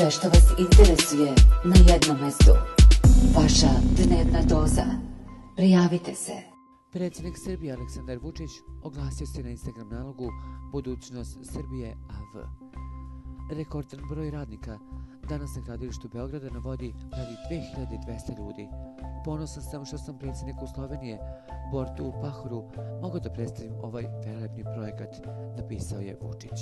Sve što vas interesuje na jednom mestu. Vaša dnevna doza. Prijavite se. Predsjednik Srbije Aleksandar Vučić oglasio se na Instagram nalogu Budućnost Srbije AV. Rekordan broj radnika danas na gradilištu Beograda na vodi radi 2200 ljudi. Ponosan sam što sam predsjedniku Slovenije, Bortu u Pahoru, mogao da predstavim ovaj velelepni projekat, napisao je Vučić.